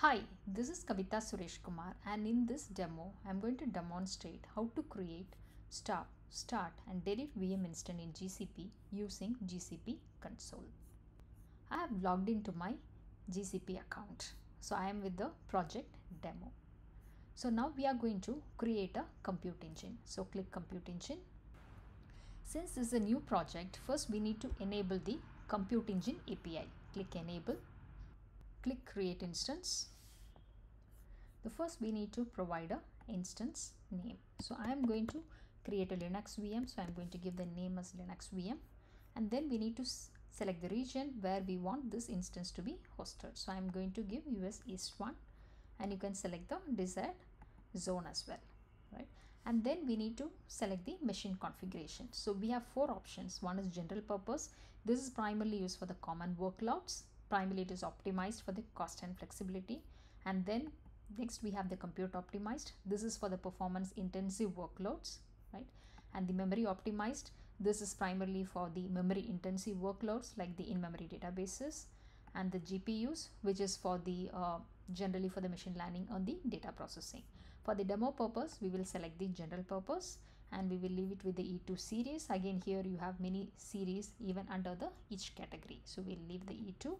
Hi, this is Kavitha Suresh Kumar and in this demo I am going to demonstrate how to create, stop, start and delete VM instance in GCP using GCP console. I have logged into my GCP account. So I am with the project demo. So now we are going to create a compute engine. So click compute engine. Since this is a new project, first we need to enable the compute engine API. Click enable click create instance. The first we need to provide a instance name. So i am going to create a linux vm. So i'm going to give the name as linux vm. And then we need to select the region where we want this instance to be hosted. So i'm going to give us east 1 and you can select the desired zone as well right? And then we need to select the machine configuration. So we have four options. One is general purpose. This is primarily used for the common workloads primarily it is optimized for the cost and flexibility. And then next we have the compute optimized. This is for the performance intensive workloads right? And the memory optimized. This is primarily for the memory intensive workloads like the in-memory databases and the GPUs which is for the uh, generally for the machine learning on the data processing. For the demo purpose we will select the general purpose and we will leave it with the E2 series. Again here you have many series even under the each category. So we'll leave the E2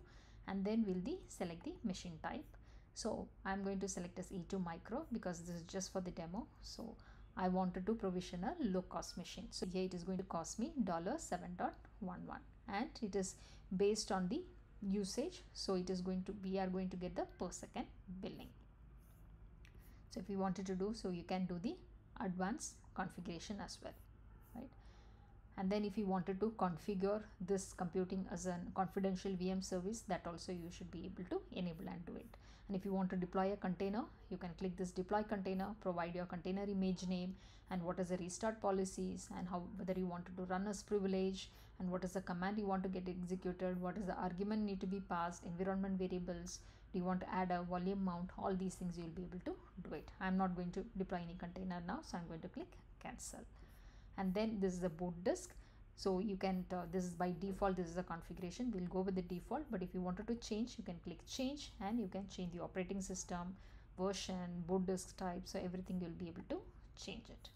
and then we'll the select the machine type. So I'm going to select as E2 micro because this is just for the demo. So I wanted to provision a low cost machine. So here it is going to cost me $7.11 and it is based on the usage. So it is going to, we are going to get the per second billing. So if you wanted to do so you can do the advanced configuration as well and then if you wanted to configure this computing as a confidential VM service that also you should be able to enable and do it. And if you want to deploy a container you can click this deploy container provide your container image name and what is the restart policies and how whether you wanted to run as privilege and what is the command you want to get executed what is the argument need to be passed environment variables do you want to add a volume mount all these things you will be able to do it. I'm not going to deploy any container now so i'm going to click cancel and then this is the boot disk. So you can uh, this is by default this is the configuration. We'll go with the default but if you wanted to change you can click change and you can change the operating system version boot disk type. So everything you'll be able to change it.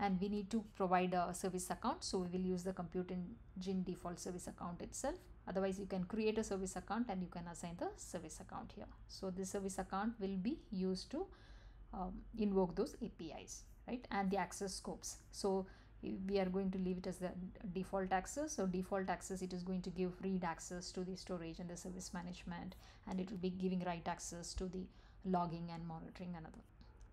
And we need to provide a service account. So we will use the compute engine default service account itself. Otherwise you can create a service account and you can assign the service account here. So this service account will be used to um, invoke those apis right? And the access scopes. So we are going to leave it as the default access. So default access it is going to give read access to the storage and the service management and it will be giving write access to the logging and monitoring another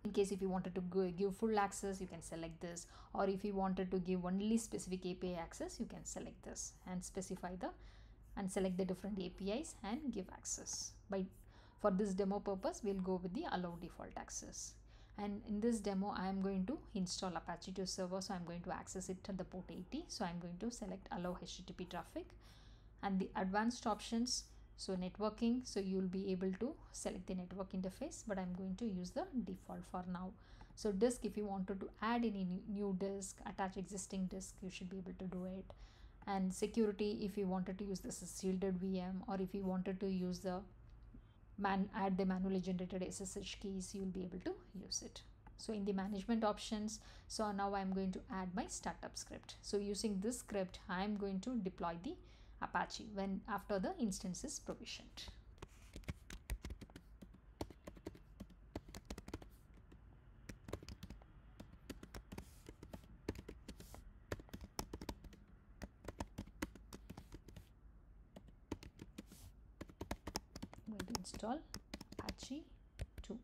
in case if you wanted to give full access you can select this. Or if you wanted to give only specific api access you can select this and specify the and select the different apis and give access. By for this demo purpose we'll go with the allow default access. And in this demo i am going to install apache 2 server so i'm going to access it at the port 80 so i'm going to select allow http traffic and the advanced options. So networking so you'll be able to select the network interface but i'm going to use the default for now. So disk if you wanted to add any new disk attach existing disk you should be able to do it. And security if you wanted to use this as shielded vm or if you wanted to use the man add the manually generated ssh keys you'll be able to use it so in the management options so now i'm going to add my startup script so using this script i'm going to deploy the Apache when after the instance is provisioned. Install Apache 2.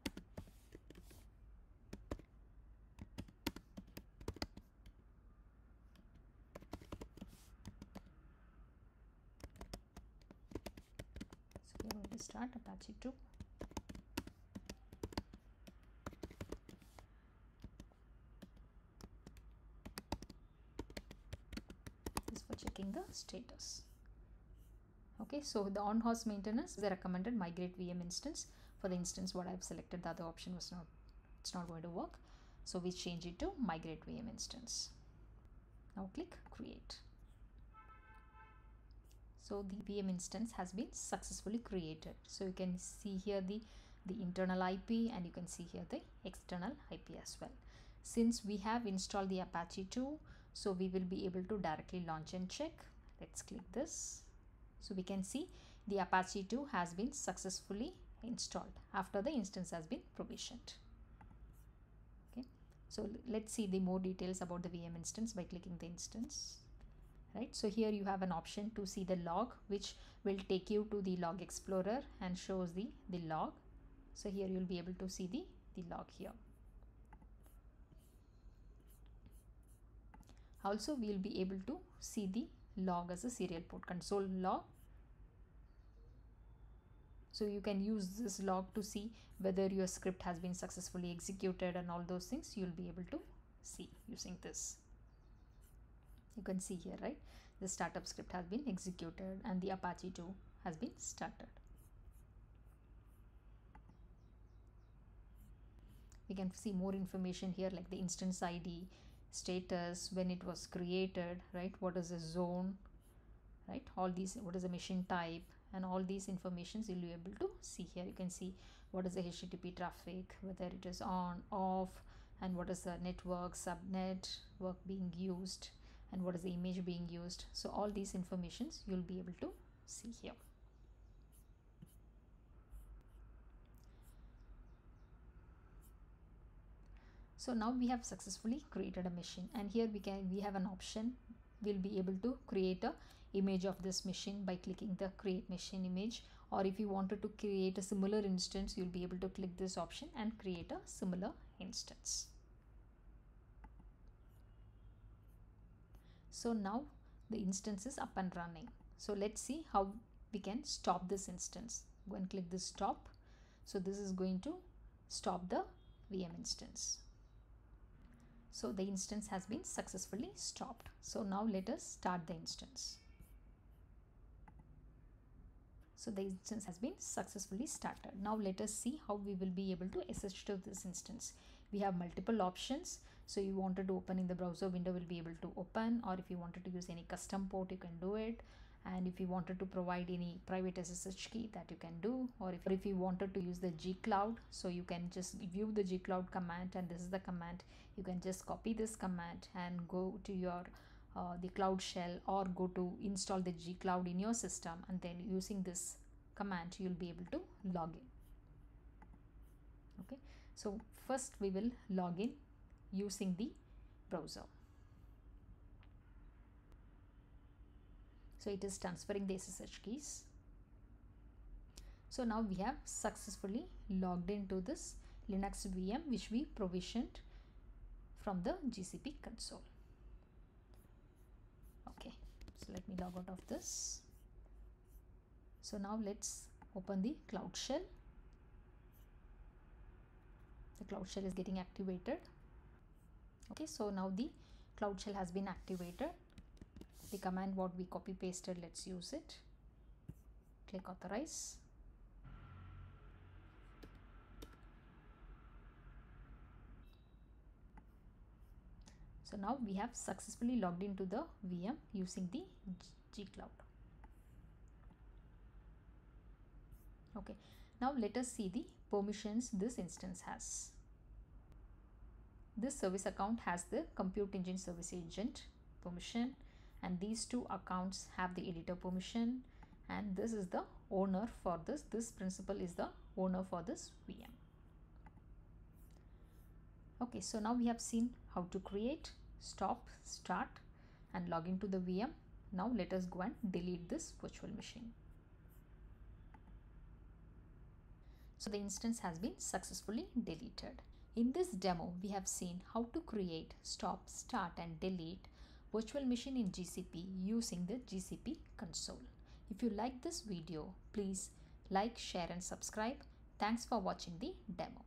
So we're going to start Apache 2. This for checking the status. Okay, so the on-host maintenance, the recommended migrate VM instance. For the instance what I've selected, the other option was not, it's not going to work. So we change it to migrate VM instance. Now click create so the VM instance has been successfully created so you can see here the the internal IP and you can see here the external IP as well since we have installed the Apache 2 so we will be able to directly launch and check let's click this so we can see the Apache 2 has been successfully installed after the instance has been provisioned. Okay. So let's see the more details about the VM instance by clicking the instance. Right. So here you have an option to see the log which will take you to the log explorer and shows the the log. So here you'll be able to see the the log here. Also we'll be able to see the log as a serial port console log. So you can use this log to see whether your script has been successfully executed and all those things. You'll be able to see using this. You can see here right? The startup script has been executed and the apache 2 has been started. We can see more information here like the instance id status when it was created right? What is the zone right? All these what is the machine type and all these informations you'll be able to see here. You can see what is the http traffic whether it is on off and what is the network subnet work being used and what is the image being used. So all these informations you'll be able to see here so now we have successfully created a machine and here we can we have an option. We'll be able to create a image of this machine by clicking the create machine image. Or if you wanted to create a similar instance you'll be able to click this option and create a similar instance. So now the instance is up and running. So let's see how we can stop this instance. Go and click this stop. So this is going to stop the VM instance so the instance has been successfully stopped so now let us start the instance so the instance has been successfully started. Now let us see how we will be able to SSH to this instance. We have multiple options. So you wanted to open in the browser window will be able to open or if you wanted to use any custom port you can do it and if you wanted to provide any private SSH key that you can do or if, or if you wanted to use the gcloud so you can just view the gcloud command and this is the command. You can just copy this command and go to your uh, the cloud shell or go to install the gcloud in your system and then using this command you'll be able to log in. Okay? So first we will log in using the browser so it is transferring the ssh keys. So now we have successfully logged into this linux vm which we provisioned from the gcp console. Okay so let me log out of this. So now let's open the cloud shell. The cloud shell is getting activated. Okay so now the cloud shell has been activated the command what we copy pasted let's use it click authorize So now we have successfully logged into the VM using the gcloud. Okay, now let us see the permissions this instance has. This service account has the compute engine service agent permission and these two accounts have the editor permission. And this is the owner for this. This principal is the owner for this VM okay so now we have seen how to create stop start and log into the VM now let us go and delete this virtual machine. So the instance has been successfully deleted. In this demo we have seen how to create stop start and delete virtual machine in GCP using the GCP console. If you like this video please like share and subscribe. Thanks for watching the demo